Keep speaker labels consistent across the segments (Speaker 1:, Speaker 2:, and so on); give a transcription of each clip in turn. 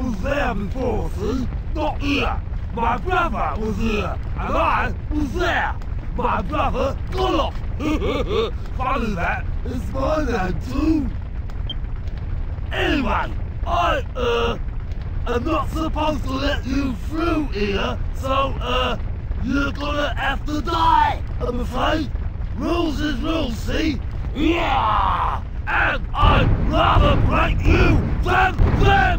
Speaker 1: was there before, see? Not here. My brother was here, and I was there. My brother got off. Funny that, it's my name too. Anyway, I, uh, am not supposed to let you through here, so, uh, you're gonna have to die, I'm afraid. Rules is rules, see? Yeah! And I'd rather break you than them!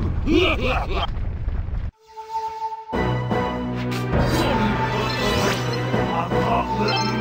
Speaker 1: I can't let you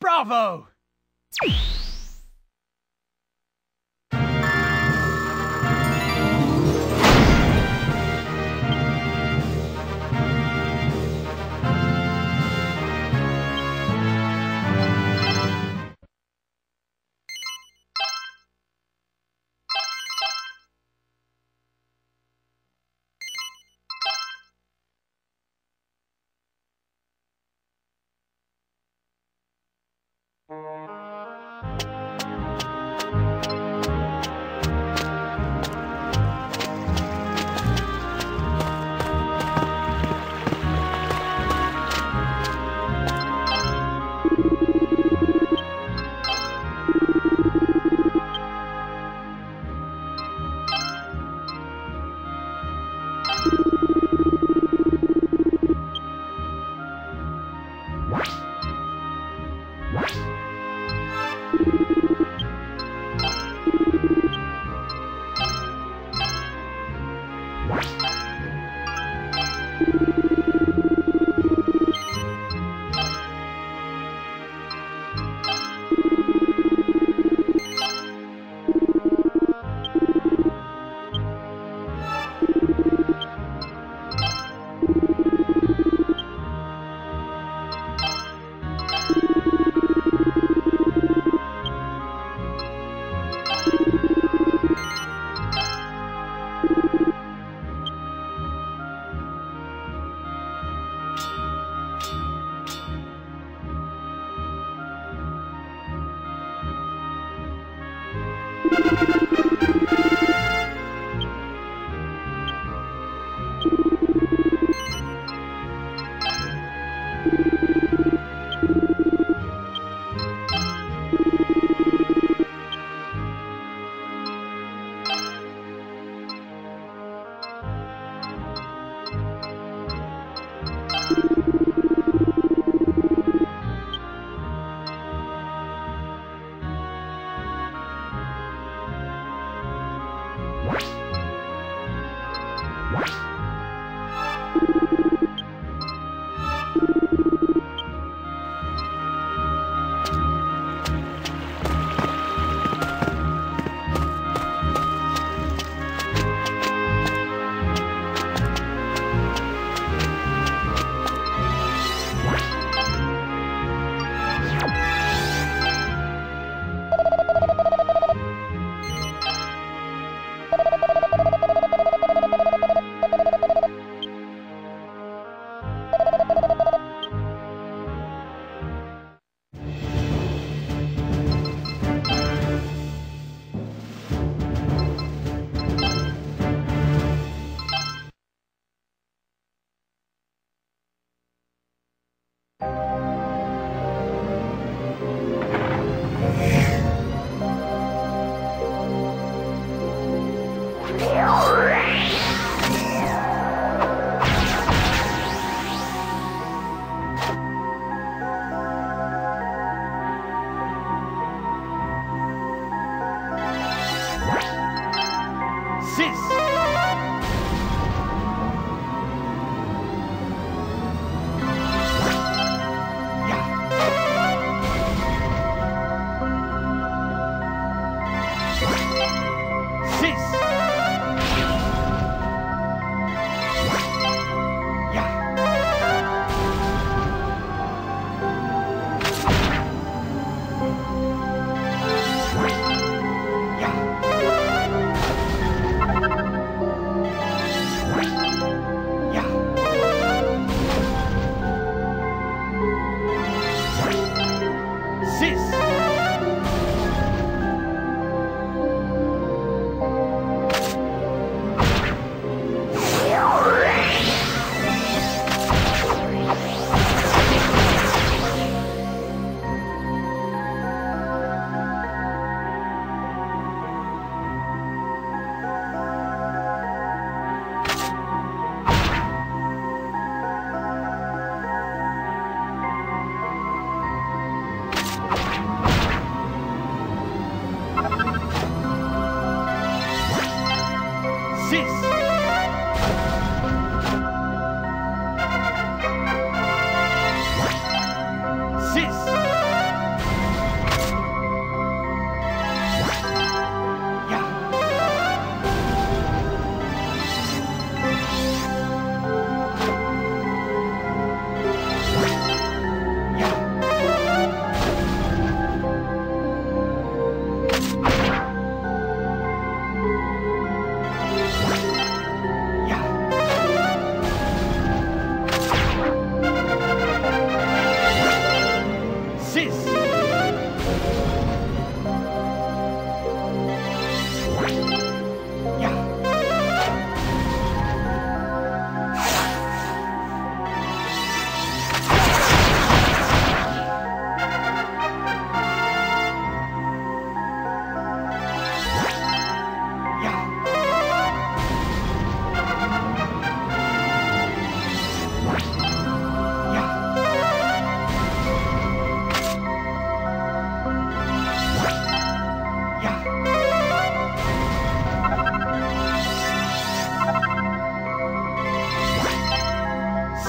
Speaker 2: Bravo!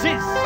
Speaker 2: Sis.